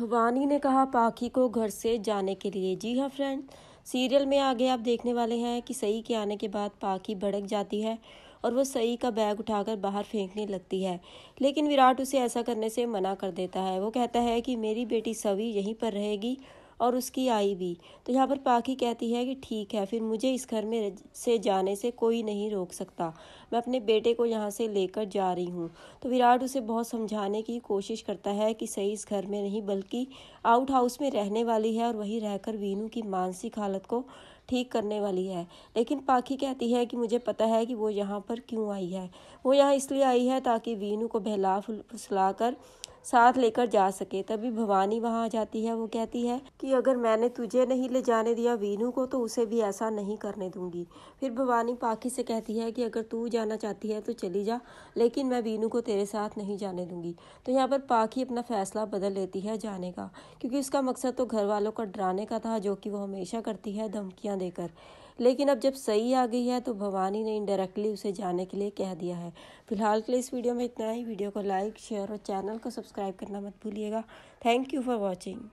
भवानी ने कहा पाखी को घर से जाने के लिए। जी हाँ फ्रेंड सीरियल में आगे आप देखने वाले हैं कि सई के आने के बाद पाखी भड़क जाती है और वो सई का बैग उठाकर बाहर फेंकने लगती है। लेकिन विराट उसे ऐसा करने से मना कर देता है। वो कहता है कि मेरी बेटी सवी यहीं पर रहेगी और उसकी आई भी। तो यहाँ पर पाखी कहती है कि ठीक है, फिर मुझे इस घर में से जाने से कोई नहीं रोक सकता। मैं अपने बेटे को यहाँ से लेकर जा रही हूँ। तो विराट उसे बहुत समझाने की कोशिश करता है कि सही इस घर में नहीं, बल्कि आउट हाउस में रहने वाली है और वहीं रहकर वीनू की मानसिक हालत को ठीक करने वाली है। लेकिन पाखी कहती है कि मुझे पता है कि वो यहाँ पर क्यों आई है। वो यहाँ इसलिए आई है ताकि वीनू को बहला फुसला कर साथ लेकर जा सके। तभी भवानी वहाँ आ जाती है। वो कहती है कि अगर मैंने तुझे नहीं ले जाने दिया वीनू को तो उसे भी ऐसा नहीं करने दूँगी। फिर भवानी पाखी से कहती है कि अगर तू जाना चाहती है तो चली जा, लेकिन मैं वीनू को तेरे साथ नहीं जाने दूँगी। तो यहाँ पर पाखी अपना फैसला बदल लेती है जाने का, क्योंकि उसका मकसद तो घर वालों का डराने का था, जो कि वो हमेशा करती है धमकियाँ देकर। लेकिन अब जब सही आ गई है तो भवानी ने इनडायरेक्टली उसे जाने के लिए कह दिया है। फ़िलहाल के लिए इस वीडियो में इतना ही। वीडियो को लाइक शेयर और चैनल को सब्सक्राइब करना मत भूलिएगा। Thank you for watching